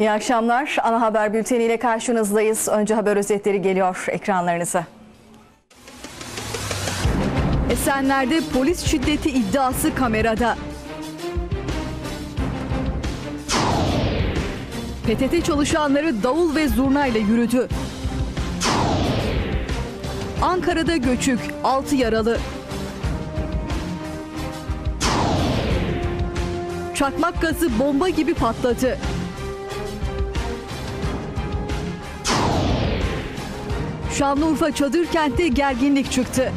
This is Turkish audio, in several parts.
İyi akşamlar. Ana haber bülteniyle karşınızdayız. Önce haber özetleri geliyor ekranlarınıza. Esenler'de polis şiddeti iddiası kamerada. PTT çalışanları davul ve zurnayla yürüdü. Ankara'da göçük, 6 yaralı. Çakmak gazı bomba gibi patladı. Şanlıurfa Çadır Kent'te gerginlik çıktı.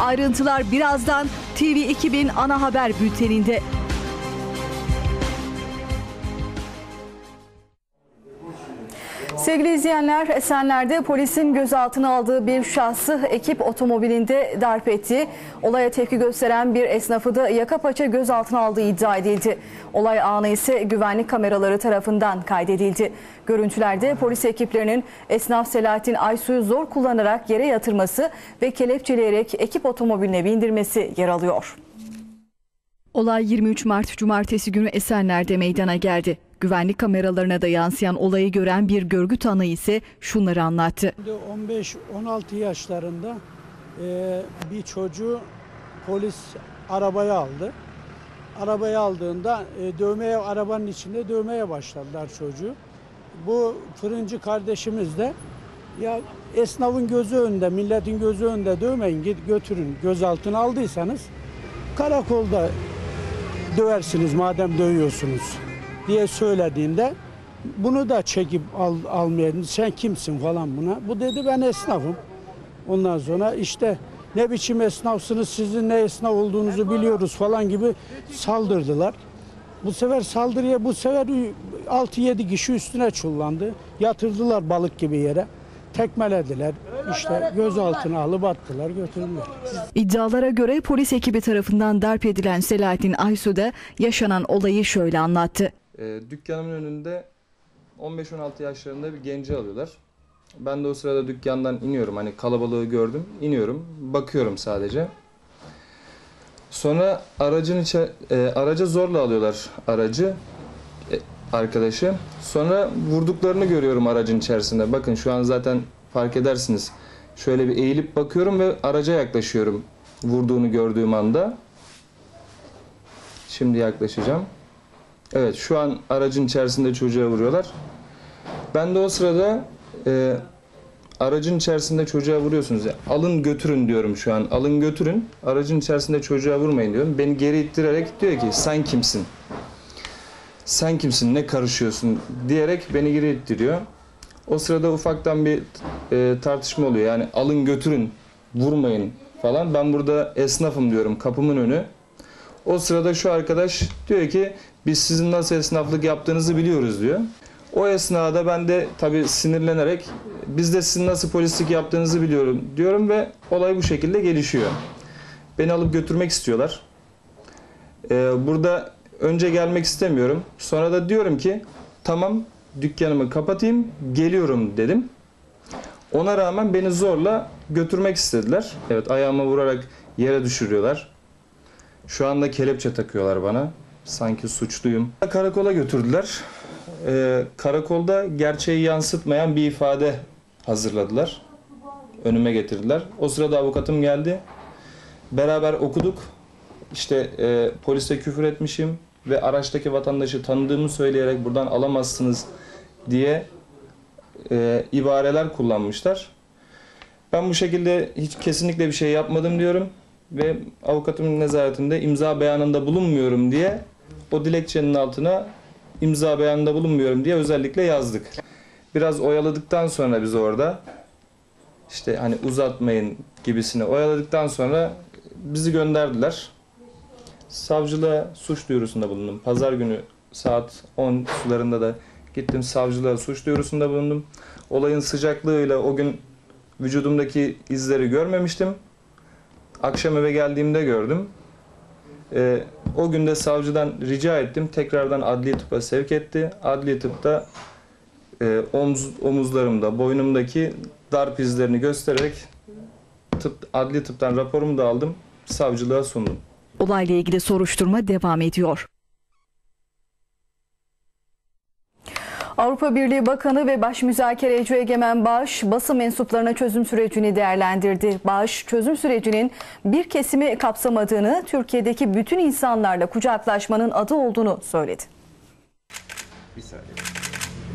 Ayrıntılar birazdan TV2000 ana haber bülteninde. Sevgili izleyenler, Esenler'de polisin gözaltına aldığı bir şahsı ekip otomobilinde darp etti. Olaya tepki gösteren bir esnafı da yaka paça gözaltına aldığı iddia edildi. Olay anı ise güvenlik kameraları tarafından kaydedildi. Görüntülerde polis ekiplerinin esnaf Selahattin Aysu'yu zor kullanarak yere yatırması ve kelepçeleyerek ekip otomobiline bindirmesi yer alıyor. Olay 23 Mart Cumartesi günü Esenler'de meydana geldi. Güvenlik kameralarına da yansıyan olayı gören bir görgü tanığı ise şunları anlattı. 15-16 yaşlarında e, bir çocuğu polis arabaya aldı. Arabaya aldığında e, dövmeye arabanın içinde dövmeye başladılar çocuğu. Bu fırıncı kardeşimiz de ya esnafın gözü önünde, milletin gözü önünde dövmeyin git götürün gözaltına aldıysanız karakolda döversiniz madem dövüyorsunuz diye söylediğinde bunu da çekip al, almayın. Sen kimsin falan buna. Bu dedi ben esnafım. Ondan sonra işte ne biçim esnafsınız sizin ne esnaf olduğunuzu biliyoruz falan gibi saldırdılar. Bu sefer saldırıya bu sefer 6-7 kişi üstüne çullandı. Yatırdılar balık gibi yere. Tekmelediler. İşte gözaltına alıp attılar götürdüler. İddialara göre polis ekibi tarafından darp edilen Selahattin Aysu da yaşanan olayı şöyle anlattı. E, dükkanımın önünde 15-16 yaşlarında bir genci alıyorlar. Ben de o sırada dükkandan iniyorum. Hani kalabalığı gördüm. iniyorum. Bakıyorum sadece. Sonra aracın içe e, araca zorla alıyorlar aracı e, arkadaşı. Sonra vurduklarını görüyorum aracın içerisinde. Bakın şu an zaten fark edersiniz. Şöyle bir eğilip bakıyorum ve araca yaklaşıyorum. Vurduğunu gördüğüm anda. Şimdi yaklaşacağım. Evet şu an aracın içerisinde çocuğa vuruyorlar. Ben de o sırada e, aracın içerisinde çocuğa vuruyorsunuz. ya. Alın götürün diyorum şu an. Alın götürün. Aracın içerisinde çocuğa vurmayın diyorum. Beni geri ittirerek diyor ki sen kimsin? Sen kimsin? Ne karışıyorsun? diyerek beni geri ittiriyor. O sırada ufaktan bir e, tartışma oluyor. Yani alın götürün, vurmayın falan. Ben burada esnafım diyorum kapımın önü. O sırada şu arkadaş diyor ki biz sizin nasıl esnaflık yaptığınızı biliyoruz diyor. O esnada ben de tabii sinirlenerek biz de sizin nasıl polislik yaptığınızı biliyorum diyorum ve olay bu şekilde gelişiyor. Beni alıp götürmek istiyorlar. Ee, burada önce gelmek istemiyorum. Sonra da diyorum ki tamam dükkanımı kapatayım geliyorum dedim. Ona rağmen beni zorla götürmek istediler. Evet ayağıma vurarak yere düşürüyorlar. Şu anda kelepçe takıyorlar bana. Sanki suçluyum. Karakola götürdüler. Ee, karakolda gerçeği yansıtmayan bir ifade hazırladılar. Önüme getirdiler. O sırada avukatım geldi. Beraber okuduk. İşte e, polise küfür etmişim ve araçtaki vatandaşı tanıdığımı söyleyerek buradan alamazsınız diye e, ibareler kullanmışlar. Ben bu şekilde hiç kesinlikle bir şey yapmadım diyorum ve avukatımın nezaretinde imza beyanında bulunmuyorum diye o dilekçenin altına imza beyanında bulunmuyorum diye özellikle yazdık. Biraz oyaladıktan sonra biz orada işte hani uzatmayın gibisini oyaladıktan sonra bizi gönderdiler. Savcılığa suç duyurusunda bulundum. Pazar günü saat 10 sularında da gittim savcılığa suç duyurusunda bulundum. Olayın sıcaklığıyla o gün vücudumdaki izleri görmemiştim. Akşam eve geldiğimde gördüm. Ee, o günde savcıdan rica ettim. Tekrardan adli tıpa sevk etti. Adli tıpta e, omuz, omuzlarımda, boynumdaki darp izlerini göstererek tıp, adli tıptan raporumu da aldım. Savcılığa sundum. Olayla ilgili soruşturma devam ediyor. Avrupa Birliği Bakanı ve Baş Müzakereci Egemen Bağış basın mensuplarına çözüm sürecini değerlendirdi. Bağış çözüm sürecinin bir kesimi kapsamadığını, Türkiye'deki bütün insanlarla kucaklaşmanın adı olduğunu söyledi.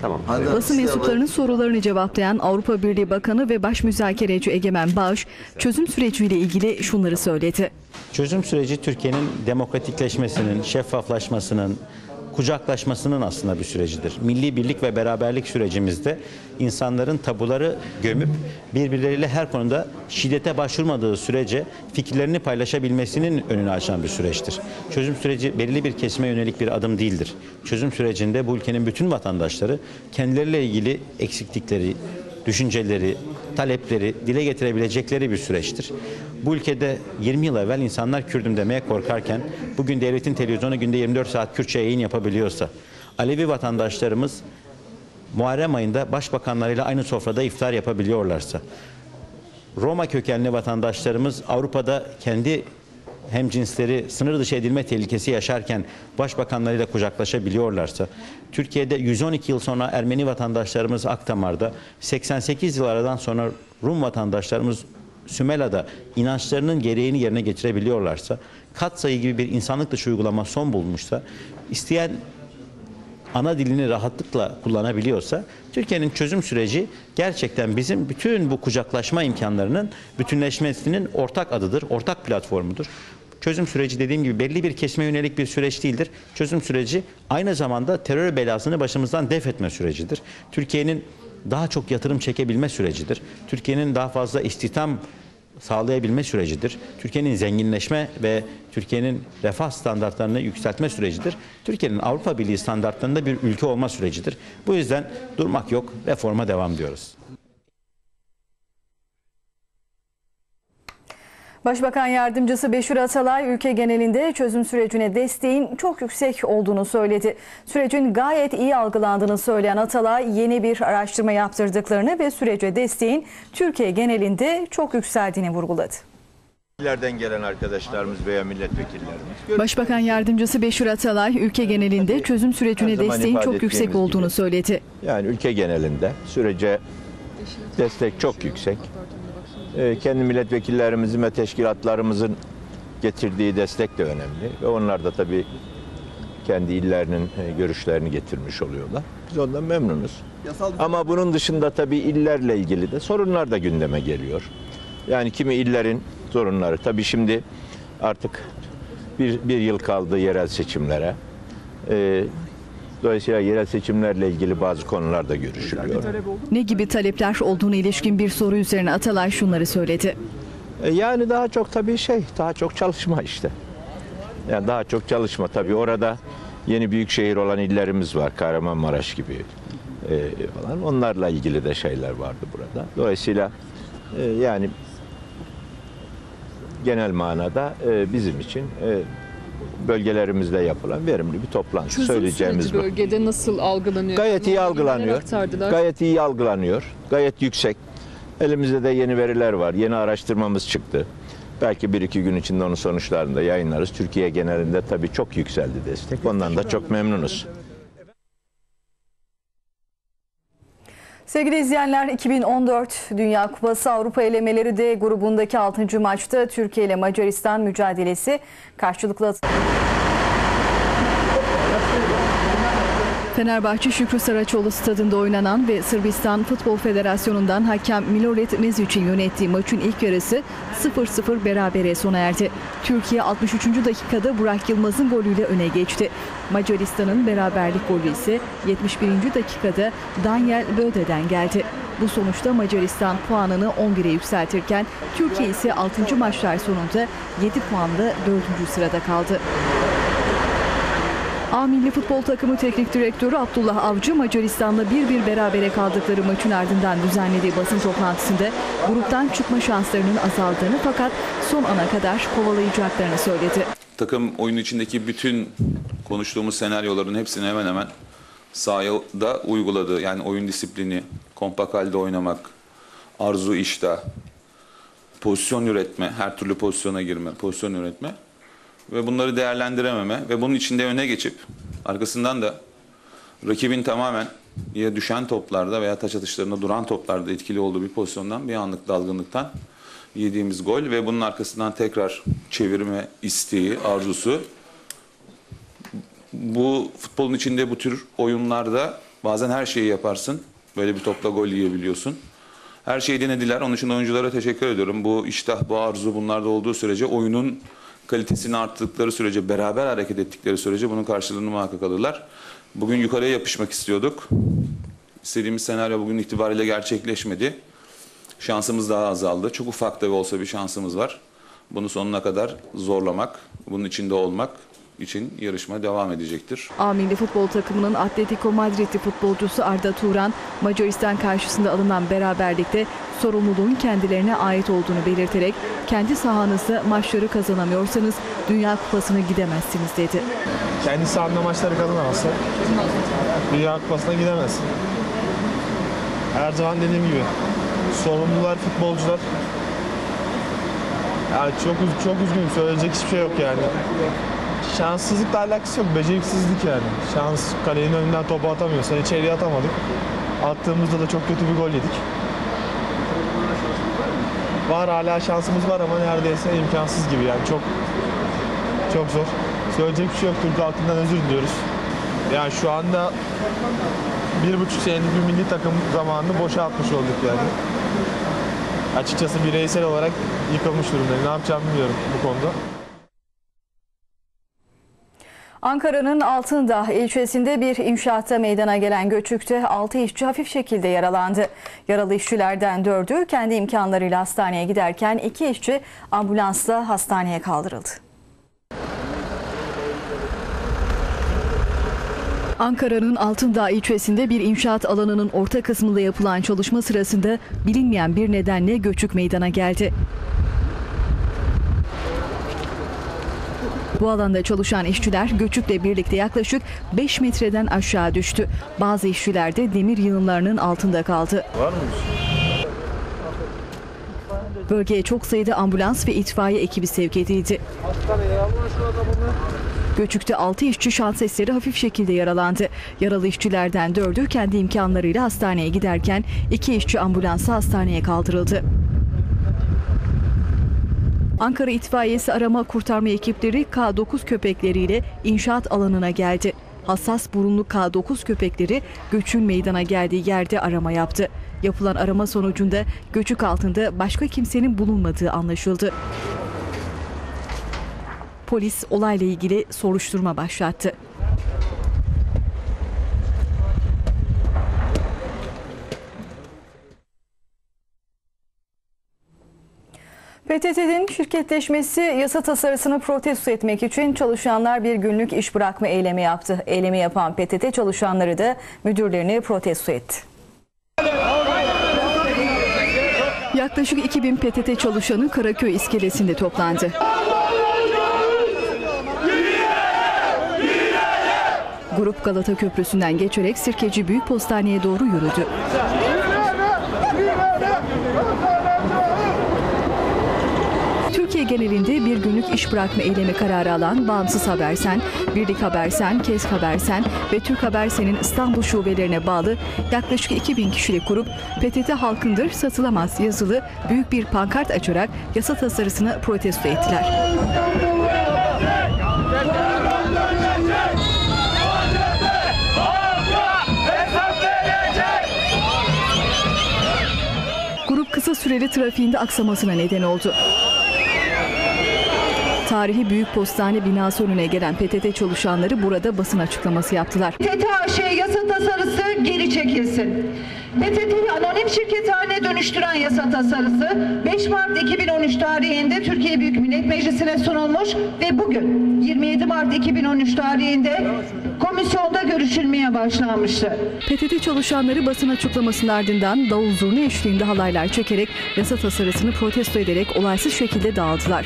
Tamam. Basın mensuplarının sorularını cevaplayan Avrupa Birliği Bakanı ve Baş Müzakereci Egemen Bağış çözüm süreciyle ilgili şunları söyledi. Çözüm süreci Türkiye'nin demokratikleşmesinin, şeffaflaşmasının, kucaklaşmasının aslında bir sürecidir. Milli birlik ve beraberlik sürecimizde insanların tabuları gömüp birbirleriyle her konuda şiddete başvurmadığı sürece fikirlerini paylaşabilmesinin önünü açan bir süreçtir. Çözüm süreci belirli bir kesime yönelik bir adım değildir. Çözüm sürecinde bu ülkenin bütün vatandaşları kendileriyle ilgili eksiklikleri, düşünceleri, talepleri dile getirebilecekleri bir süreçtir. Bu ülkede 20 yıl evvel insanlar Kürdüm demeye korkarken bugün devletin televizyonu günde 24 saat Kürtçe yayın yapabiliyorsa, Alevi vatandaşlarımız Muharrem ayında başbakanlarıyla aynı sofrada iftar yapabiliyorlarsa, Roma kökenli vatandaşlarımız Avrupa'da kendi hemcinsleri sınır dışı edilme tehlikesi yaşarken başbakanlarıyla kucaklaşabiliyorlarsa, Türkiye'de 112 yıl sonra Ermeni vatandaşlarımız Akdamar'da, 88 yıl aradan sonra Rum vatandaşlarımız Sümela'da inançlarının gereğini yerine getirebiliyorlarsa, katsayı gibi bir insanlık dışı uygulama son bulmuşsa, isteyen ana dilini rahatlıkla kullanabiliyorsa Türkiye'nin çözüm süreci gerçekten bizim bütün bu kucaklaşma imkanlarının bütünleşmesinin ortak adıdır, ortak platformudur. Çözüm süreci dediğim gibi belli bir kesime yönelik bir süreç değildir. Çözüm süreci aynı zamanda terör belasını başımızdan def etme sürecidir. Türkiye'nin daha çok yatırım çekebilme sürecidir. Türkiye'nin daha fazla istihdam sağlayabilme sürecidir. Türkiye'nin zenginleşme ve Türkiye'nin refah standartlarını yükseltme sürecidir. Türkiye'nin Avrupa Birliği standartlarında bir ülke olma sürecidir. Bu yüzden durmak yok, reforma devam diyoruz. Başbakan Yardımcısı Beşir Atalay ülke genelinde çözüm sürecine desteğin çok yüksek olduğunu söyledi. Sürecin gayet iyi algılandığını söyleyen Atalay yeni bir araştırma yaptırdıklarını ve sürece desteğin Türkiye genelinde çok yükseldiğini vurguladı. İlerden gelen arkadaşlarımız veya milletvekillerimiz. Başbakan Yardımcısı Beşir Atalay ülke genelinde çözüm sürecine desteğin çok yüksek olduğunu gibi. söyledi. Yani ülke genelinde sürece destek çok yüksek. Ee, kendi milletvekillerimizin ve teşkilatlarımızın getirdiği destek de önemli. Ve onlar da tabii kendi illerinin e, görüşlerini getirmiş oluyorlar. Biz ondan memnunuz. Ama bunun dışında tabii illerle ilgili de sorunlar da gündeme geliyor. Yani kimi illerin sorunları. Tabii şimdi artık bir, bir yıl kaldı yerel seçimlere. Ee, dolayısıyla yerel seçimlerle ilgili bazı konular da görüşülüyor. Ne gibi talepler olduğunu ilişkin bir soru üzerine Atalay şunları söyledi. E, Yani daha çok tabii şey, daha çok çalışma işte. Yani daha çok çalışma tabii orada yeni büyük şehir olan illerimiz var. Kahramanmaraş gibi e, falan. Onlarla ilgili de şeyler vardı burada. Dolayısıyla e, yani genel manada e, bizim için e, bölgelerimizde yapılan verimli bir toplantı Çözüm söyleyeceğimiz bu. bölgede nasıl algılanıyor? Gayet iyi algılanıyor. Gayet iyi algılanıyor. Gayet yüksek. Elimizde de yeni veriler var. Yeni araştırmamız çıktı. Belki bir iki gün içinde onun sonuçlarını da yayınlarız. Türkiye genelinde tabii çok yükseldi destek. Ondan da çok memnunuz. Sevgili izleyenler 2014 Dünya Kupası Avrupa elemeleri D grubundaki 6. maçta Türkiye ile Macaristan mücadelesi karşılıklı Fenerbahçe Şükrü Saraçoğlu stadında oynanan ve Sırbistan Futbol Federasyonu'ndan hakem Milorad Mezic'in yönettiği maçın ilk yarısı 0-0 berabere sona erdi. Türkiye 63. dakikada Burak Yılmaz'ın golüyle öne geçti. Macaristan'ın beraberlik golü ise 71. dakikada Daniel Böde'den geldi. Bu sonuçta Macaristan puanını 11'e yükseltirken Türkiye ise 6. maçlar sonunda 7 puanla 4. sırada kaldı. A Milli Futbol Takımı Teknik Direktörü Abdullah Avcı Macaristan'la 1-1 berabere kaldıkları maçın ardından düzenlediği basın toplantısında gruptan çıkma şanslarının azaldığını fakat son ana kadar kovalayacaklarını söyledi. takım oyun içindeki bütün konuştuğumuz senaryoların hepsini hemen hemen sahada uyguladı. Yani oyun disiplini, kompak halde oynamak, arzu iştah, pozisyon üretme, her türlü pozisyona girme, pozisyon üretme ve bunları değerlendirememe ve bunun içinde öne geçip arkasından da rakibin tamamen ya düşen toplarda veya taç atışlarında duran toplarda etkili olduğu bir pozisyondan bir anlık dalgınlıktan yediğimiz gol ve bunun arkasından tekrar çevirme isteği, arzusu. Bu futbolun içinde bu tür oyunlarda bazen her şeyi yaparsın. Böyle bir topla gol yiyebiliyorsun. Her şeyi denediler. Onun için oyunculara teşekkür ediyorum. Bu iştah, bu arzu bunlarda olduğu sürece oyunun kalitesini arttırdıkları sürece, beraber hareket ettikleri sürece bunun karşılığını muhakkak alırlar. Bugün yukarıya yapışmak istiyorduk. İstediğimiz senaryo bugün itibariyle gerçekleşmedi. Şansımız daha azaldı. Çok ufak da olsa bir şansımız var. Bunu sonuna kadar zorlamak, bunun içinde olmak için yarışma devam edecektir. A milli futbol takımının Atletico Madrid'li futbolcusu Arda Turan, Macaristan karşısında alınan beraberlikte sorumluluğun kendilerine ait olduğunu belirterek kendi sahanızda maçları kazanamıyorsanız Dünya Kupası'na gidemezsiniz dedi. Kendi sahanda maçları kazanamazsa Dünya Kupası'na gidemez. Her zaman dediğim gibi sorumlular futbolcular. Yani çok çok üzgünüm söyleyecek hiçbir şey yok yani. Şanssızlıkla alakası yok, beceriksizlik yani. Şans kalenin önünden topu atamıyorsan içeriye atamadık. Attığımızda da çok kötü bir gol yedik. Var hala şansımız var ama neredeyse imkansız gibi yani çok çok zor. Söyleyecek bir şey yok. Türk halkından özür diliyoruz. Yani şu anda bir buçuk senelik bir milli takım zamanını boşa atmış olduk yani. Açıkçası bireysel olarak yıkılmış durumdayım. Ne yapacağımı bilmiyorum bu konuda. Ankara'nın Altındağ ilçesinde bir inşaatta meydana gelen göçükte 6 işçi hafif şekilde yaralandı. Yaralı işçilerden 4'ü kendi imkanlarıyla hastaneye giderken 2 işçi ambulansla hastaneye kaldırıldı. Ankara'nın Altındağ ilçesinde bir inşaat alanının orta kısmında yapılan çalışma sırasında bilinmeyen bir nedenle göçük meydana geldi. Bu alanda çalışan işçiler göçükle birlikte yaklaşık 5 metreden aşağı düştü. Bazı işçiler de demir yığınlarının altında kaldı. Bölgeye çok sayıda ambulans ve itfaiye ekibi sevk edildi. Göçükte 6 işçi şans eseri hafif şekilde yaralandı. Yaralı işçilerden 4'ü kendi imkanlarıyla hastaneye giderken 2 işçi ambulansa hastaneye kaldırıldı. Ankara İtfaiyesi arama kurtarma ekipleri K9 köpekleriyle inşaat alanına geldi. Hassas burunlu K9 köpekleri göçün meydana geldiği yerde arama yaptı. Yapılan arama sonucunda göçük altında başka kimsenin bulunmadığı anlaşıldı. Polis olayla ilgili soruşturma başlattı. PTT'nin şirketleşmesi yasa tasarısını protesto etmek için çalışanlar bir günlük iş bırakma eylemi yaptı. Eylemi yapan PTT çalışanları da müdürlerini protesto etti. Yaklaşık 2000 PTT çalışanı Karaköy iskelesinde toplandı. Grup Galata Köprüsü'nden geçerek Sirkeci Büyük Postane'ye doğru yürüdü. Türkiye genelinde bir günlük iş bırakma eylemi kararı alan Bağımsız Habersen, Birlik Habersen, Kes Habersen ve Türk Habersen'in İstanbul şubelerine bağlı yaklaşık 2000 kişilik grup PTT halkındır satılamaz yazılı büyük bir pankart açarak yasa tasarısını protesto ettiler. Grup kısa süreli trafiğinde aksamasına neden oldu. Tarihi Büyük Postane binası önüne gelen PTT çalışanları burada basın açıklaması yaptılar. PTT AŞ yasa tasarısı geri çekilsin. PTT'yi anonim şirket haline dönüştüren yasa tasarısı 5 Mart 2013 tarihinde Türkiye Büyük Millet Meclisi'ne sunulmuş ve bugün 27 Mart 2013 tarihinde komisyonda görüşülmeye başlanmıştı. PTT çalışanları basın açıklamasının ardından davul zurna eşliğinde halaylar çekerek yasa tasarısını protesto ederek olaysız şekilde dağıldılar.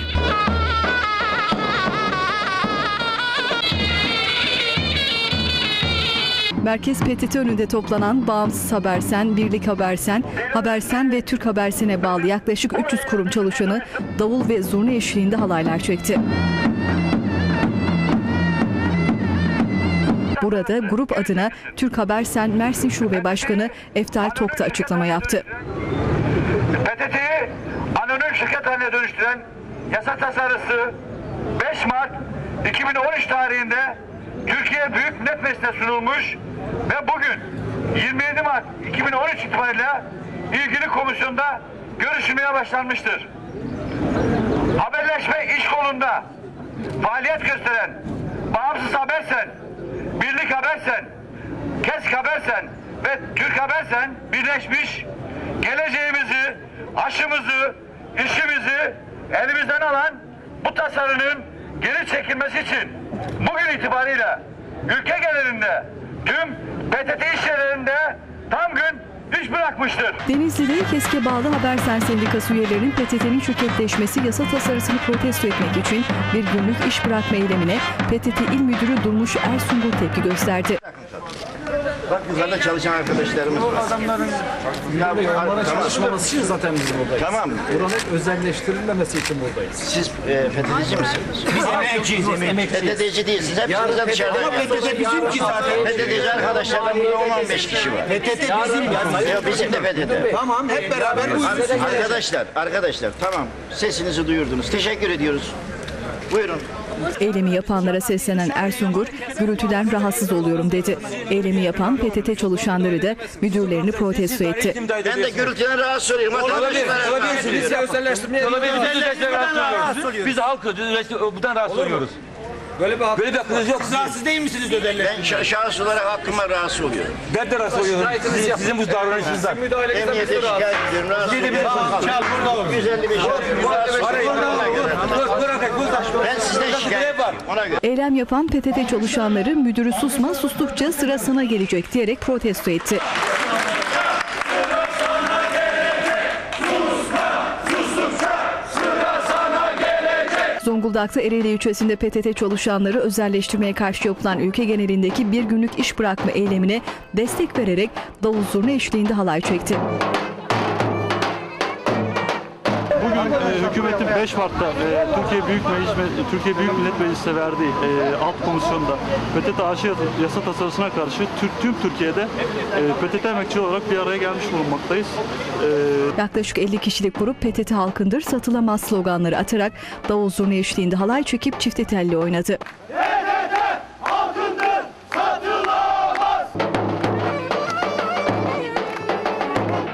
Merkez PTT önünde toplanan Bağımsız Habersen, Birlik Habersen, Habersen ve Türk Habersen'e bağlı yaklaşık 300 kurum çalışanı davul ve zurna eşliğinde halaylar çekti. Burada grup adına Türk Habersen Mersin Şube Başkanı Eftal Tokta açıklama yaptı. PTT'yi anonim şirket haline dönüştüren yasa tasarısı 5 Mart 2013 tarihinde Türkiye Büyük Millet Meclisi'ne sunulmuş ve bugün 27 Mart 2013 itibariyle ilgili komisyonda görüşülmeye başlanmıştır. Haberleşme iş kolunda faaliyet gösteren Bağımsız Habersen, Birlik Habersen, Kesk Habersen ve Türk Habersen birleşmiş geleceğimizi, aşımızı, işimizi elimizden alan bu tasarının geri çekilmesi için bugün itibariyle ülke genelinde tüm PTT iş yerlerinde tam gün iş bırakmıştır. Denizli'de KESK'e bağlı Habersen Sendikası üyelerinin PTT'nin şirketleşmesi yasa tasarısını protesto etmek için bir günlük iş bırakma eylemine PTT İl Müdürü Durmuş Ersungur tepki gösterdi. Bak yukarıda çalışan arkadaşlarımız var. adamların Ya, tamam. çalışmaması için zaten biz buradayız. Tamam. Buranın özelleştirilmemesi için buradayız. Siz e, FETÖ'cü misiniz? Biz emekçiyiz, emekçiyiz. FETÖ'cü değilsiniz. Hepsiniz de dışarıdan Ama. PTT bizimki zaten. FETÖ'cü arkadaşlarım burada 15 kişi var. PTT bizim. Ya bizim de FETÖ. Tamam hep beraber bu Arkadaşlar, arkadaşlar tamam. Sesinizi duyurdunuz. Teşekkür ediyoruz. Buyurun. Eylemi yapanlara seslenen Ersungur, gürültüden rahatsız oluyorum dedi. Eylemi yapan PTT çalışanları da müdürlerini protesto etti. Ben de gürültüden rahatsız oluyorum. Vatandaşlara rahatsız oluyorum. özelleştirmeye Biz halkız, bundan rahatsız oluyoruz. Böyle bir Böyle bir hakkınız yok. Rahatsız değil misiniz özelleştirmeye? Ben şa- şahıs olarak hakkıma rahatsız oluyorum. Ben de rahatsız oluyorum. Sizin, sizin bu davranışınızdan. Emniyete şikayet ediyorum. Rahatsız oluyorum. 155 Ben sizden şikayet ediyorum. Ona göre. Eylem yapan PTT çalışanları müdürü susma sustukça sıra sana gelecek diyerek protesto etti. Zonguldak'ta Ereğli ilçesinde PTT çalışanları özelleştirmeye karşı yapılan ülke genelindeki bir günlük iş bırakma eylemine destek vererek davul zurna eşliğinde halay çekti. Bugün e, hükümetin 5 Mart'ta e, Türkiye Büyük Meclis Türkiye Büyük Millet Meclisi'ne verdiği e, alt komisyonda PTT aşı yasa tasarısına karşı Türk, tüm Türkiye'de e, PTT emekçi olarak bir araya gelmiş bulunmaktayız. E, Yaklaşık 50 kişilik grup PTT halkındır satılamaz sloganları atarak davul zurna eşliğinde halay çekip çifte telli oynadı.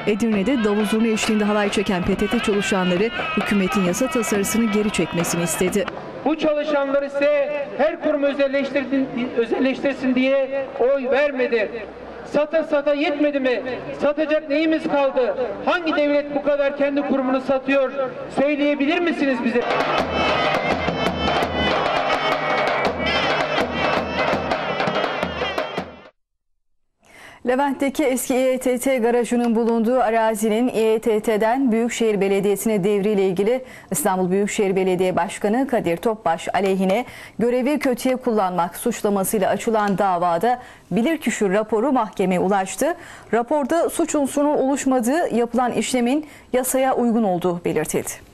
Edirne'de davul zurna eşliğinde halay çeken PTT çalışanları hükümetin yasa tasarısını geri çekmesini istedi. Bu çalışanları ise her kurum özelleştirsin diye oy vermedi. Sata sata yetmedi mi? Satacak neyimiz kaldı? Hangi devlet bu kadar kendi kurumunu satıyor? Söyleyebilir misiniz bize? Levent'teki eski İETT garajının bulunduğu arazinin İETT'den Büyükşehir Belediyesi'ne devriyle ilgili İstanbul Büyükşehir Belediye Başkanı Kadir Topbaş aleyhine görevi kötüye kullanmak suçlamasıyla açılan davada bilirkişi raporu mahkemeye ulaştı. Raporda suç unsurunun oluşmadığı yapılan işlemin yasaya uygun olduğu belirtildi.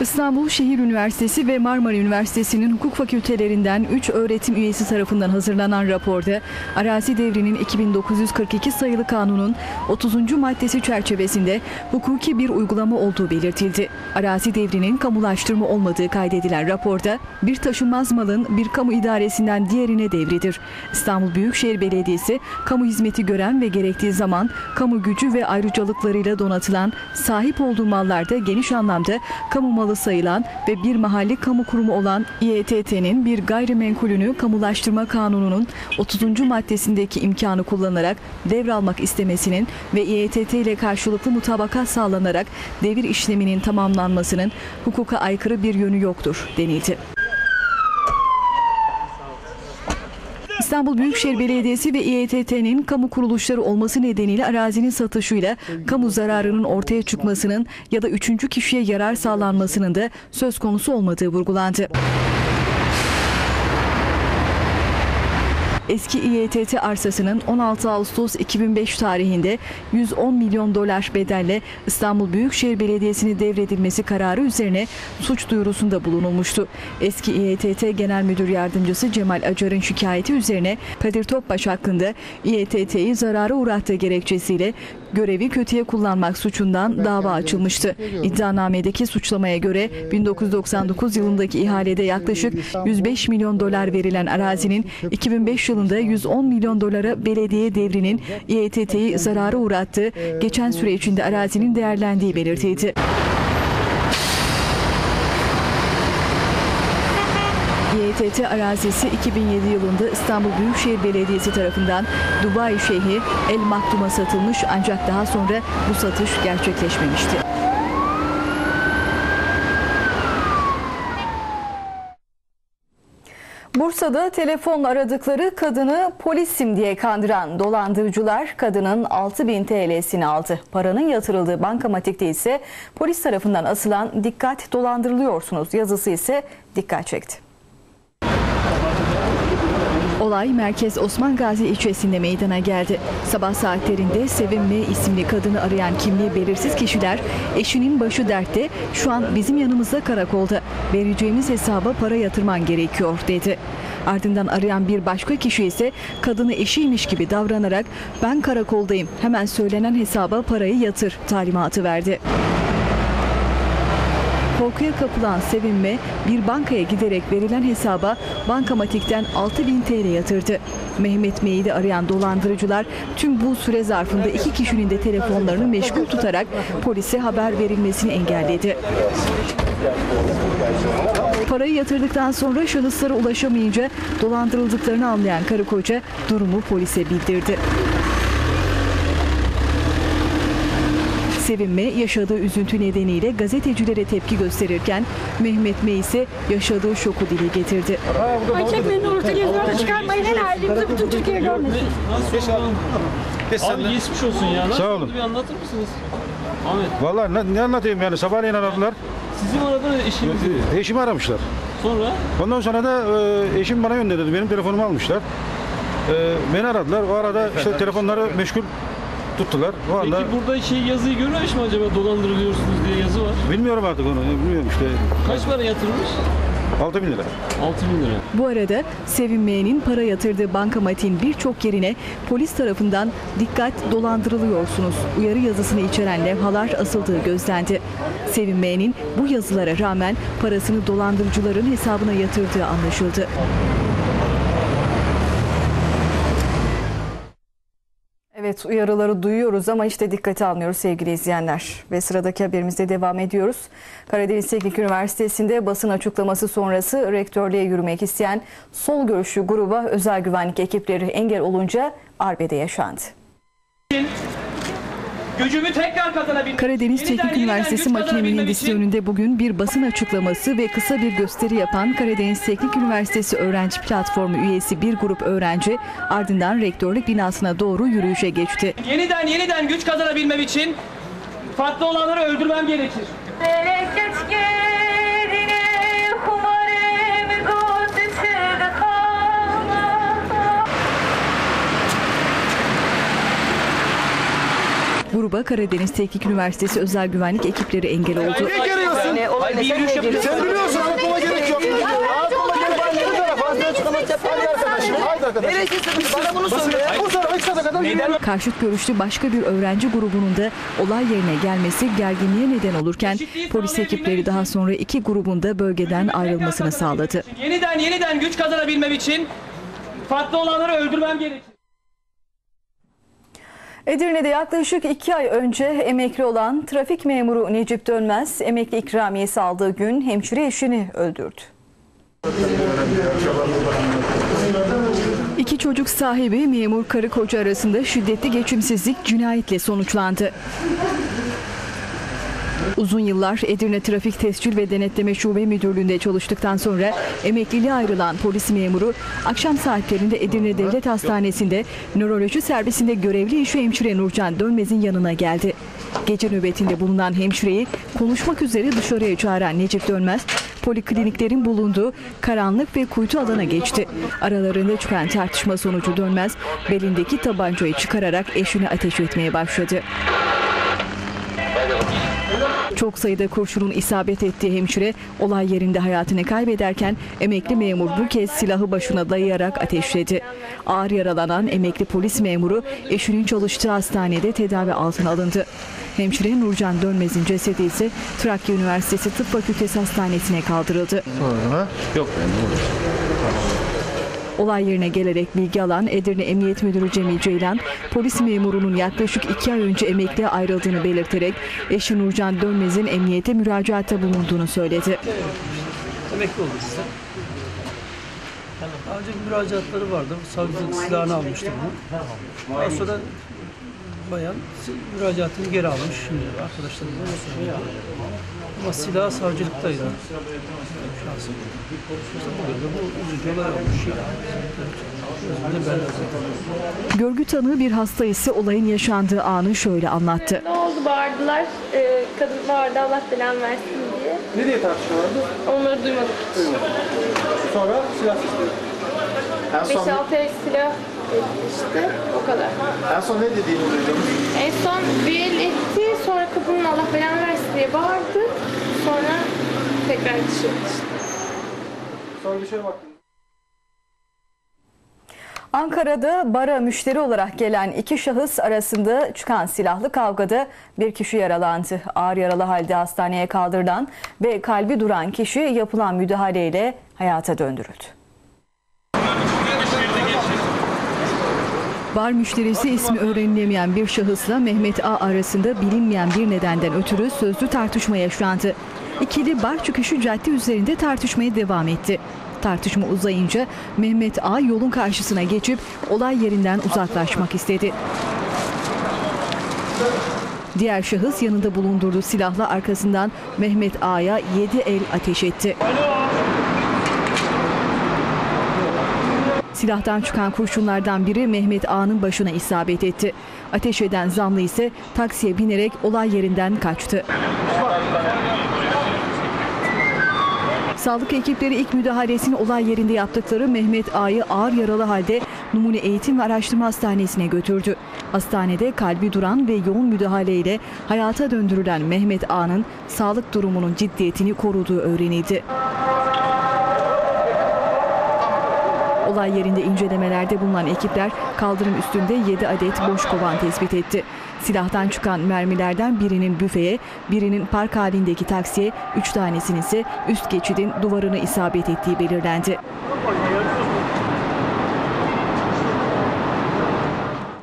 İstanbul Şehir Üniversitesi ve Marmara Üniversitesi'nin hukuk fakültelerinden 3 öğretim üyesi tarafından hazırlanan raporda arazi devrinin 2942 sayılı kanunun 30. maddesi çerçevesinde hukuki bir uygulama olduğu belirtildi. Arazi devrinin kamulaştırma olmadığı kaydedilen raporda bir taşınmaz malın bir kamu idaresinden diğerine devridir. İstanbul Büyükşehir Belediyesi kamu hizmeti gören ve gerektiği zaman kamu gücü ve ayrıcalıklarıyla donatılan sahip olduğu mallarda geniş anlamda kamu malı sayılan ve bir mahalli kamu kurumu olan İETT'nin bir gayrimenkulünü kamulaştırma kanununun 30. maddesindeki imkanı kullanarak devralmak istemesinin ve İETT ile karşılıklı mutabakat sağlanarak devir işleminin tamamlanmasının hukuka aykırı bir yönü yoktur denildi. İstanbul Büyükşehir Belediyesi ve İETT'nin kamu kuruluşları olması nedeniyle arazinin satışıyla kamu zararının ortaya çıkmasının ya da üçüncü kişiye yarar sağlanmasının da söz konusu olmadığı vurgulandı. Eski İETT arsasının 16 Ağustos 2005 tarihinde 110 milyon dolar bedelle İstanbul Büyükşehir Belediyesi'ne devredilmesi kararı üzerine suç duyurusunda bulunulmuştu. Eski İETT Genel Müdür Yardımcısı Cemal Acar'ın şikayeti üzerine Kadir Topbaş hakkında İETT'yi zarara uğrattığı gerekçesiyle görevi kötüye kullanmak suçundan dava açılmıştı. İddianamedeki suçlamaya göre 1999 yılındaki ihalede yaklaşık 105 milyon dolar verilen arazinin 2005 yılında 110 milyon dolara belediye devrinin İETT'yi zarara uğrattığı, geçen süre içinde arazinin değerlendiği belirtildi. İETT arazisi 2007 yılında İstanbul Büyükşehir Belediyesi tarafından Dubai Şeyhi El Maktum'a satılmış ancak daha sonra bu satış gerçekleşmemişti. Bursa'da telefonla aradıkları kadını polisim diye kandıran dolandırıcılar kadının 6000 TL'sini aldı. Paranın yatırıldığı bankamatikte ise polis tarafından asılan dikkat dolandırılıyorsunuz yazısı ise dikkat çekti. Olay Merkez Osman Gazi ilçesinde meydana geldi. Sabah saatlerinde Sevim M isimli kadını arayan kimliği belirsiz kişiler eşinin başı dertte şu an bizim yanımızda karakolda vereceğimiz hesaba para yatırman gerekiyor dedi. Ardından arayan bir başka kişi ise kadını eşiymiş gibi davranarak ben karakoldayım hemen söylenen hesaba parayı yatır talimatı verdi. Korkuya kapılan Sevinme bir bankaya giderek verilen hesaba bankamatikten 6000 TL yatırdı. Mehmet Mey'i arayan dolandırıcılar tüm bu süre zarfında iki kişinin de telefonlarını meşgul tutarak polise haber verilmesini engelledi. Parayı yatırdıktan sonra şahıslara ulaşamayınca dolandırıldıklarını anlayan karı koca durumu polise bildirdi. Sevinme yaşadığı üzüntü nedeniyle gazetecilere tepki gösterirken Mehmet Bey ise yaşadığı şoku dile getirdi. Ay çekmeyin ne olur televizyonda çıkarmayın her halimizi bütün Türkiye görmesin. Abi geçmiş olsun ya. Nasıl Sağ oldu olun. Bir anlatır mısınız? Ahmet. Vallahi ne, ne anlatayım yani sabahleyin aradılar. Sizi mi aradı eşinizi? Eşimi aramışlar. Sonra? Ondan sonra da e, eşim bana gönderdi. Benim telefonumu almışlar. E, beni aradılar. O arada işte telefonları meşgul tuttular. Anda Peki burada şey yazıyı görmemiş mi acaba dolandırılıyorsunuz diye yazı var. bilmiyorum artık onu. Bilmiyorum işte. Kaç para yatırmış? 6 bin lira. 6 bin lira. Bu arada Sevinmeye'nin para yatırdığı bankamatiğin birçok yerine polis tarafından dikkat dolandırılıyorsunuz uyarı yazısını içeren levhalar asıldığı gözlendi. Sevinmeye'nin bu yazılara rağmen parasını dolandırıcıların hesabına yatırdığı anlaşıldı. Evet uyarıları duyuyoruz ama işte dikkate almıyoruz sevgili izleyenler. Ve sıradaki haberimizde devam ediyoruz. Karadeniz Teknik Üniversitesi'nde basın açıklaması sonrası rektörlüğe yürümek isteyen sol görüşlü gruba özel güvenlik ekipleri engel olunca arbede yaşandı. Gücümü tekrar kazanabilmek. Karadeniz Yeniden, Teknik yeniden Üniversitesi Makine Mühendisliği için önünde bugün bir basın açıklaması ve kısa bir gösteri yapan Karadeniz Teknik Üniversitesi Öğrenci Platformu üyesi bir grup öğrenci ardından rektörlük binasına doğru yürüyüşe geçti. Yeniden yeniden güç kazanabilmem için farklı olanları öldürmem gerekir. Gruba Karadeniz Teknik Üniversitesi özel güvenlik ekipleri engel oldu. Ne geliyorsun? Sen biliyorsun aklıma gerek yok. Aklıma gerek yok. Hadi açıklamak yap. Hadi arkadaşım. Hadi arkadaşım. Neresi sıkıntı? Bana bunu söyle. Bu tarafa iki saate kadar yürüyelim. Karşıt görüşlü başka bir öğrenci grubunun da olay yerine gelmesi gerginliğe neden olurken polis ekipleri daha sonra iki grubun da bölgeden ayrılmasını sağladı. Yeniden yeniden güç kazanabilmem için farklı olanları öldürmem gerekir. Edirne'de yaklaşık iki ay önce emekli olan trafik memuru Necip Dönmez emekli ikramiyesi aldığı gün hemşire eşini öldürdü. İki çocuk sahibi memur karı koca arasında şiddetli geçimsizlik cinayetle sonuçlandı. Uzun yıllar Edirne Trafik Tescil ve Denetleme Şube Müdürlüğü'nde çalıştıktan sonra emekliliğe ayrılan polis memuru akşam saatlerinde Edirne Devlet Hastanesi'nde nöroloji servisinde görevli eşi hemşire Nurcan Dönmez'in yanına geldi. Gece nöbetinde bulunan hemşireyi konuşmak üzere dışarıya çağıran Necip Dönmez polikliniklerin bulunduğu karanlık ve kuytu alana geçti. Aralarında çıkan tartışma sonucu dönmez belindeki tabancayı çıkararak eşine ateş etmeye başladı. Çok sayıda kurşunun isabet ettiği hemşire olay yerinde hayatını kaybederken emekli memur bu kez silahı başına dayayarak ateşledi. Ağır yaralanan emekli polis memuru eşinin çalıştığı hastanede tedavi altına alındı. Hemşire Nurcan Dönmez'in cesedi ise Trakya Üniversitesi Tıp Fakültesi Hastanesi'ne kaldırıldı. Yok Olay yerine gelerek bilgi alan Edirne Emniyet Müdürü Cemil Ceylan, polis memurunun yaklaşık iki ay önce emekliye ayrıldığını belirterek eşi Nurcan Dönmez'in emniyete müracaatta bulunduğunu söyledi. Emekli oldu size. Daha önce müracaatları vardı. Savcılık silahını almıştı bunu. Daha sonra bayan müracaatını geri almış. Şimdi arkadaşlarım da söylüyor. Ama silah savcılıktaydı. İşte bugün de bu üzücü olay olmuş. Görgü tanığı bir hasta ise olayın yaşandığı anı şöyle anlattı. Ne oldu bağırdılar. Ee, kadın bağırdı Allah belanı versin diye. Ne diye tartışıyorlardı? Onları duymadık hiç. Sonra silah sesleri. En son, 5-6 el silah işte o kadar. en son ne dediğini duydunuz? En son bir el etti sonra kadının Allah belanı versin diye bağırdı. Sonra tekrar dışarı işte. Sonra dışarı baktım. Ankara'da bara müşteri olarak gelen iki şahıs arasında çıkan silahlı kavgada bir kişi yaralandı. Ağır yaralı halde hastaneye kaldırılan ve kalbi duran kişi yapılan müdahaleyle hayata döndürüldü. Bar müşterisi ismi öğrenilemeyen bir şahısla Mehmet A arasında bilinmeyen bir nedenden ötürü sözlü tartışma yaşandı. İkili bar çıkışı cadde üzerinde tartışmaya devam etti. Tartışma uzayınca Mehmet A yolun karşısına geçip olay yerinden uzaklaşmak istedi. Diğer şahıs yanında bulundurduğu silahla arkasından Mehmet A'ya 7 el ateş etti. Silahtan çıkan kurşunlardan biri Mehmet A'nın başına isabet etti. Ateş eden zanlı ise taksiye binerek olay yerinden kaçtı. Sağlık ekipleri ilk müdahalesini olay yerinde yaptıkları Mehmet A'yı ağır yaralı halde Numune Eğitim ve Araştırma Hastanesi'ne götürdü. Hastanede kalbi duran ve yoğun müdahaleyle hayata döndürülen Mehmet A'nın sağlık durumunun ciddiyetini koruduğu öğrenildi. Olay yerinde incelemelerde bulunan ekipler kaldırım üstünde 7 adet boş kovan tespit etti. Silahtan çıkan mermilerden birinin büfeye, birinin park halindeki taksiye, 3 tanesinin ise üst geçidin duvarını isabet ettiği belirlendi.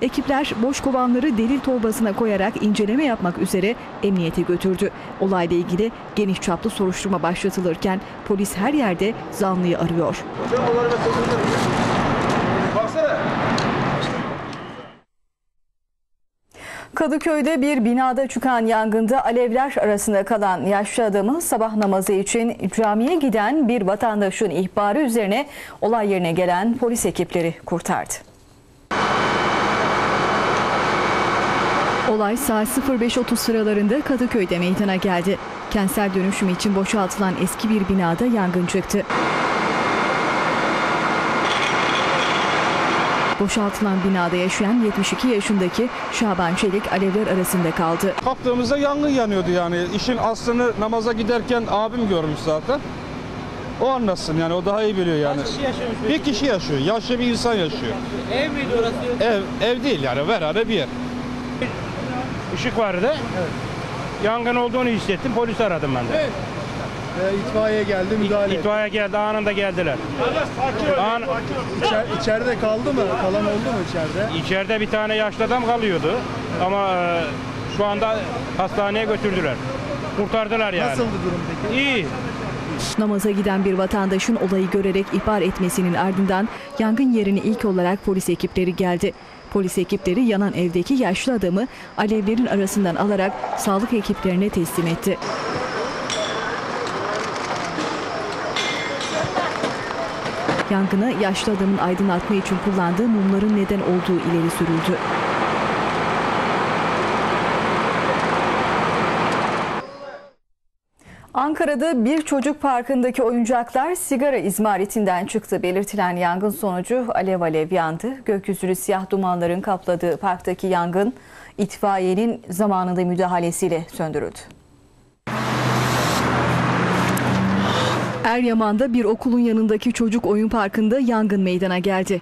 Ekipler boş kovanları delil torbasına koyarak inceleme yapmak üzere emniyete götürdü. Olayla ilgili geniş çaplı soruşturma başlatılırken polis her yerde zanlıyı arıyor. Baksana. Kadıköy'de bir binada çıkan yangında alevler arasında kalan yaşlı adamı sabah namazı için camiye giden bir vatandaşın ihbarı üzerine olay yerine gelen polis ekipleri kurtardı. Olay saat 05.30 sıralarında Kadıköy'de meydana geldi. Kentsel dönüşüm için boşaltılan eski bir binada yangın çıktı. Boşaltılan binada yaşayan 72 yaşındaki Şaban Çelik alevler arasında kaldı. Kalktığımızda yangın yanıyordu yani. İşin aslını namaza giderken abim görmüş zaten. O anlatsın yani o daha iyi biliyor yani. Kaç kişi yaşamış Bir kişi yaşıyor. Yaşlı bir insan yaşıyor. Ev miydi orası? Ev ev değil yani verhane bir yer. Işık vardı. Yangın olduğunu hissettim. Polis aradım ben de. itfaiye geldi müdahale etti. İtfaiye geldi. Anında geldiler. An İçer, içeride kaldı mı? Kalan oldu mu içeride? içeride bir tane yaşlı adam kalıyordu. Ama e, şu anda hastaneye götürdüler. Kurtardılar yani. Nasıldı durum peki? İyi. Namaza giden bir vatandaşın olayı görerek ihbar etmesinin ardından yangın yerine ilk olarak polis ekipleri geldi. Polis ekipleri yanan evdeki yaşlı adamı alevlerin arasından alarak sağlık ekiplerine teslim etti. Yangına yaşlı adamın aydınlatma için kullandığı mumların neden olduğu ileri sürüldü. Ankara'da bir çocuk parkındaki oyuncaklar sigara izmaritinden çıktı. Belirtilen yangın sonucu alev alev yandı. Gökyüzünü siyah dumanların kapladığı parktaki yangın itfaiyenin zamanında müdahalesiyle söndürüldü. Eryaman'da bir okulun yanındaki çocuk oyun parkında yangın meydana geldi.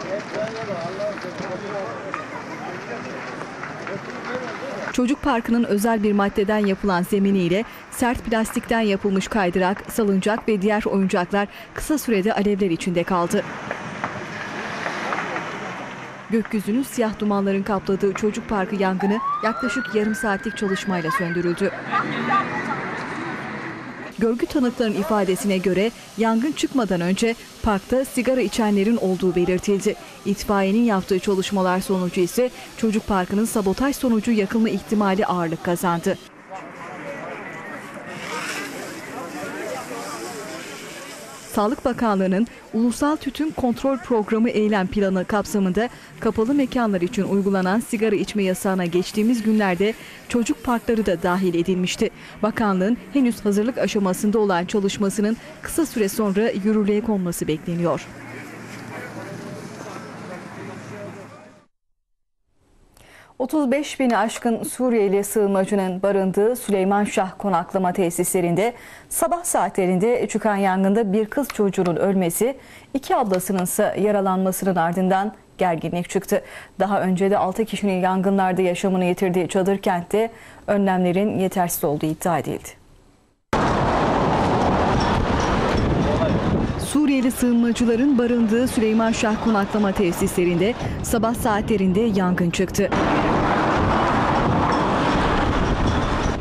Çocuk parkının özel bir maddeden yapılan zeminiyle sert plastikten yapılmış kaydırak, salıncak ve diğer oyuncaklar kısa sürede alevler içinde kaldı. Gökyüzünü siyah dumanların kapladığı çocuk parkı yangını yaklaşık yarım saatlik çalışmayla söndürüldü. Görgü tanıklarının ifadesine göre yangın çıkmadan önce parkta sigara içenlerin olduğu belirtildi. İtfaiyenin yaptığı çalışmalar sonucu ise çocuk parkının sabotaj sonucu yakılma ihtimali ağırlık kazandı. Sağlık Bakanlığı'nın Ulusal Tütün Kontrol Programı eylem planı kapsamında kapalı mekanlar için uygulanan sigara içme yasağına geçtiğimiz günlerde çocuk parkları da dahil edilmişti. Bakanlığın henüz hazırlık aşamasında olan çalışmasının kısa süre sonra yürürlüğe konması bekleniyor. ...35 bini aşkın Suriyeli sığınmacının barındığı Süleyman Şah konaklama tesislerinde... ...sabah saatlerinde çıkan yangında bir kız çocuğunun ölmesi... ...iki ablasının ise yaralanmasının ardından gerginlik çıktı. Daha önce de 6 kişinin yangınlarda yaşamını yitirdiği çadır kentte... ...önlemlerin yetersiz olduğu iddia edildi. Suriyeli sığınmacıların barındığı Süleyman Şah konaklama tesislerinde sabah saatlerinde yangın çıktı.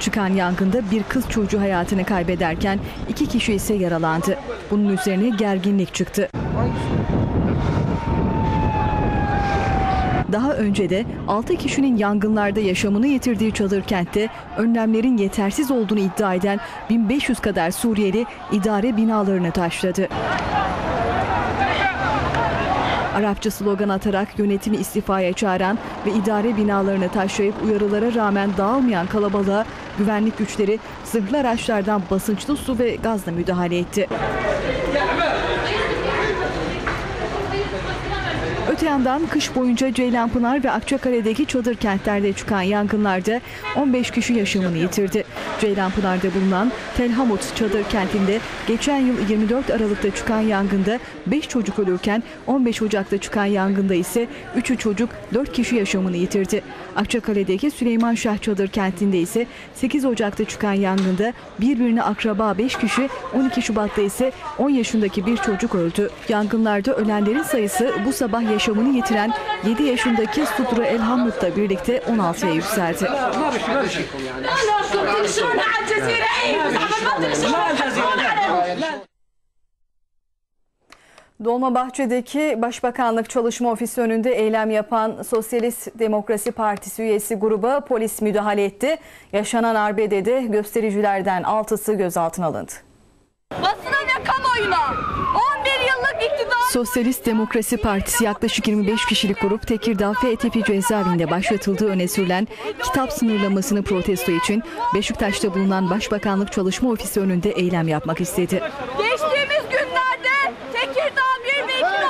Çıkan yangında bir kız çocuğu hayatını kaybederken iki kişi ise yaralandı. Bunun üzerine gerginlik çıktı. Daha önce de 6 kişinin yangınlarda yaşamını yitirdiği çadır kentte önlemlerin yetersiz olduğunu iddia eden 1500 kadar Suriyeli idare binalarını taşladı. Arapça slogan atarak yönetimi istifaya çağıran ve idare binalarını taşlayıp uyarılara rağmen dağılmayan kalabalığa güvenlik güçleri zırhlı araçlardan basınçlı su ve gazla müdahale etti. Öte yandan kış boyunca Ceylanpınar ve Akçakale'deki çadır kentlerde çıkan yangınlarda 15 kişi yaşamını yitirdi. Ceylanpınar'da bulunan Telhamut çadır kentinde geçen yıl 24 Aralık'ta çıkan yangında 5 çocuk ölürken 15 Ocak'ta çıkan yangında ise 3'ü çocuk 4 kişi yaşamını yitirdi. Akçakale'deki Süleyman Şah çadır kentinde ise 8 Ocak'ta çıkan yangında birbirine akraba 5 kişi 12 Şubat'ta ise 10 yaşındaki bir çocuk öldü. Yangınlarda ölenlerin sayısı bu sabah yaşamını yitiren 7 yaşındaki Sudra Elhamut'la birlikte 16'ya yükseldi. Dolmabahçe'deki Başbakanlık Çalışma Ofisi önünde eylem yapan Sosyalist Demokrasi Partisi üyesi gruba polis müdahale etti. Yaşanan arbedede göstericilerden 6'sı gözaltına alındı. Basına ve kamuoyuna 11 yıllık iktidar Sosyalist Demokrasi Partisi yaklaşık 25 kişilik grup Tekirdağ FETP cezaevinde başlatıldığı öne sürülen kitap sınırlamasını protesto için Beşiktaş'ta bulunan Başbakanlık Çalışma Ofisi önünde eylem yapmak istedi. geçtiğimiz günlerde Tekirdağ bir ve iki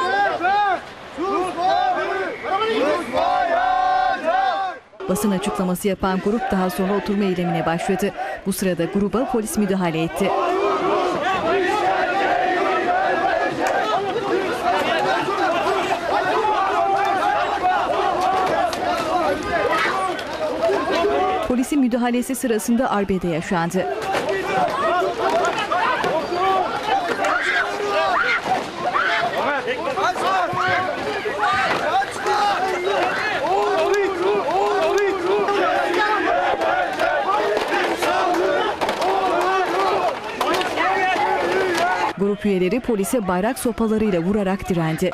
Basın açıklaması yapan grup daha sonra oturma eylemine başladı. Bu sırada gruba polis müdahale etti. Polisin müdahalesi sırasında arbede yaşandı. Grup üyeleri polise bayrak sopalarıyla vurarak direndi.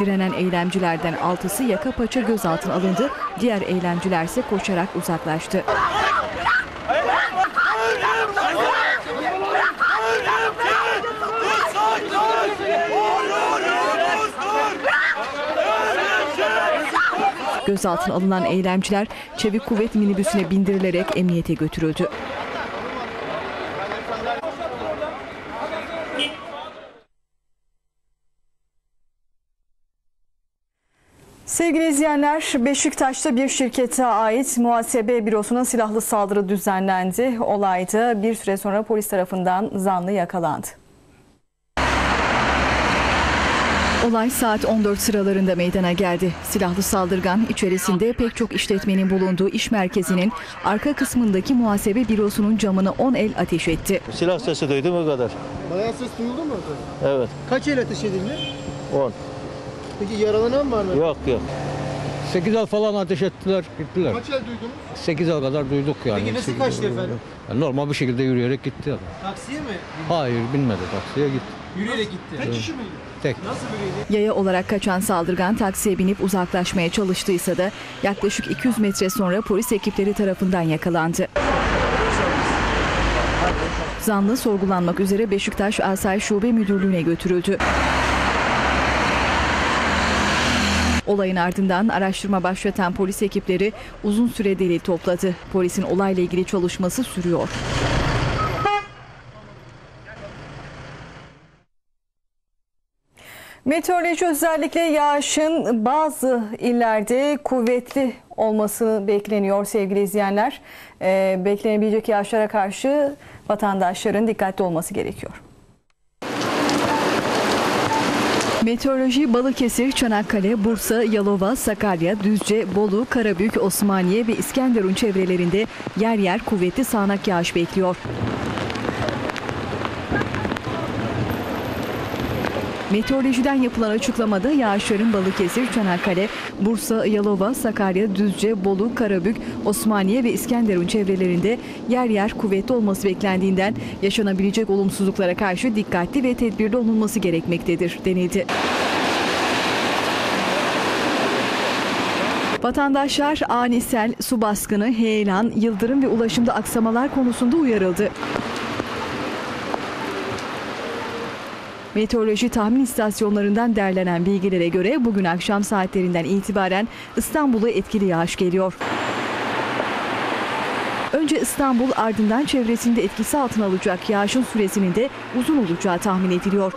Direnen eylemcilerden altısı yaka paça gözaltına alındı. Diğer eylemciler ise koşarak uzaklaştı. Gözaltına alınan eylemciler çevik kuvvet minibüsüne bindirilerek emniyete götürüldü. Sevgili izleyenler, Beşiktaş'ta bir şirkete ait muhasebe bürosuna silahlı saldırı düzenlendi. Olayda bir süre sonra polis tarafından zanlı yakalandı. Olay saat 14 sıralarında meydana geldi. Silahlı saldırgan içerisinde pek çok işletmenin bulunduğu iş merkezinin arka kısmındaki muhasebe bürosunun camını 10 el ateş etti. Silah sesi duydum o kadar. Bayağı ses duyuldu mu? Evet. Kaç el ateş edildi? 10. Peki yaralanan var mı? Yok yok. 8 el falan ateş ettiler gittiler. Kaç el duydunuz? 8 el kadar duyduk yani. Peki nasıl Sekiz kaçtı el efendim? Yani normal bir şekilde yürüyerek gitti adam. Taksiye mi? Hayır binmedi taksiye gitti. Yürüyerek gitti. Tek kişi miydi? Tek. Nasıl biriydi? Yaya olarak kaçan saldırgan taksiye binip uzaklaşmaya çalıştıysa da yaklaşık 200 metre sonra polis ekipleri tarafından yakalandı. Zanlı sorgulanmak üzere Beşiktaş Asayiş Şube Müdürlüğü'ne götürüldü. Olayın ardından araştırma başlatan polis ekipleri uzun süre delil topladı. Polisin olayla ilgili çalışması sürüyor. Meteoroloji özellikle yağışın bazı illerde kuvvetli olması bekleniyor sevgili izleyenler. Ee, beklenebilecek yağışlara karşı vatandaşların dikkatli olması gerekiyor. Meteoroloji Balıkesir, Çanakkale, Bursa, Yalova, Sakarya, Düzce, Bolu, Karabük, Osmaniye ve İskenderun çevrelerinde yer yer kuvvetli sağanak yağış bekliyor. Meteorolojiden yapılan açıklamada yağışların Balıkesir, Çanakkale, Bursa, Yalova, Sakarya, Düzce, Bolu, Karabük, Osmaniye ve İskenderun çevrelerinde yer yer kuvvetli olması beklendiğinden yaşanabilecek olumsuzluklara karşı dikkatli ve tedbirli olunması gerekmektedir denildi. Vatandaşlar ani sel, su baskını, heyelan, yıldırım ve ulaşımda aksamalar konusunda uyarıldı. Meteoroloji tahmin istasyonlarından derlenen bilgilere göre bugün akşam saatlerinden itibaren İstanbul'a etkili yağış geliyor. Önce İstanbul ardından çevresinde etkisi altına alacak yağışın süresinin de uzun olacağı tahmin ediliyor.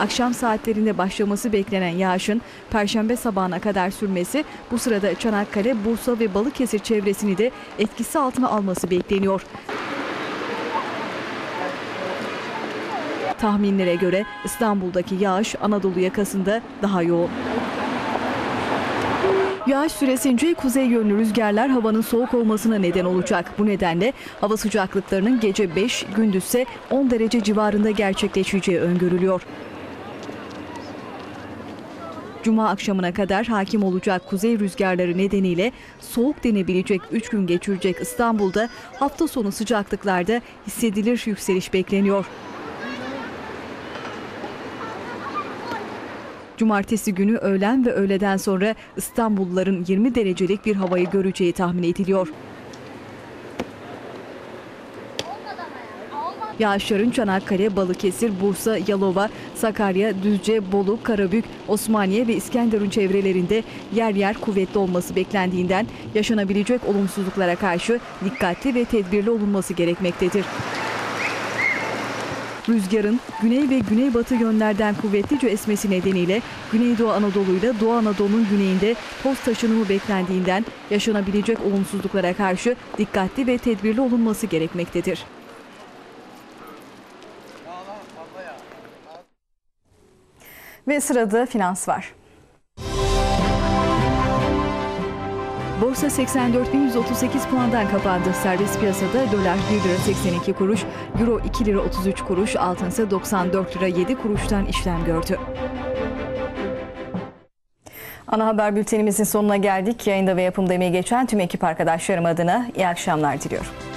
Akşam saatlerinde başlaması beklenen yağışın perşembe sabahına kadar sürmesi bu sırada Çanakkale, Bursa ve Balıkesir çevresini de etkisi altına alması bekleniyor. Tahminlere göre İstanbul'daki yağış Anadolu yakasında daha yoğun. Yağış süresince kuzey yönlü rüzgarlar havanın soğuk olmasına neden olacak. Bu nedenle hava sıcaklıklarının gece 5, gündüzse 10 derece civarında gerçekleşeceği öngörülüyor. Cuma akşamına kadar hakim olacak kuzey rüzgarları nedeniyle soğuk denebilecek 3 gün geçirecek İstanbul'da hafta sonu sıcaklıklarda hissedilir yükseliş bekleniyor. Cumartesi günü öğlen ve öğleden sonra İstanbulluların 20 derecelik bir havayı göreceği tahmin ediliyor. Yağışların Çanakkale, Balıkesir, Bursa, Yalova, Sakarya, Düzce, Bolu, Karabük, Osmaniye ve İskenderun çevrelerinde yer yer kuvvetli olması beklendiğinden yaşanabilecek olumsuzluklara karşı dikkatli ve tedbirli olunması gerekmektedir. Rüzgarın güney ve güneybatı yönlerden kuvvetlice esmesi nedeniyle Güneydoğu Anadolu ile Doğu Anadolu'nun güneyinde toz taşınımı beklendiğinden yaşanabilecek olumsuzluklara karşı dikkatli ve tedbirli olunması gerekmektedir. Ve sırada finans var. Borsa 84.138 puandan kapandı. Serbest piyasada dolar 1 lira 82 kuruş, euro 2 lira 33 kuruş, altın ise 94 lira 7 kuruştan işlem gördü. Ana haber bültenimizin sonuna geldik. Yayında ve yapımda emeği geçen tüm ekip arkadaşlarım adına iyi akşamlar diliyorum.